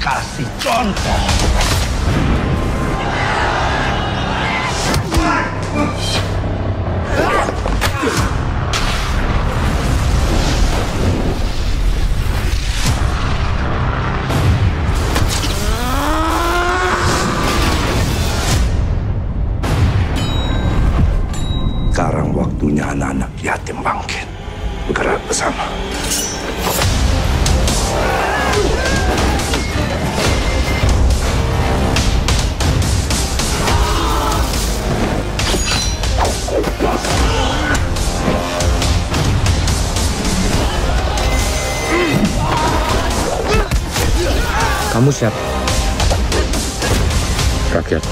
kasih contoh. Sekarang waktunya anak-anak yatim bangkit. Bergerak bersama. Kamu siap? Rakyat.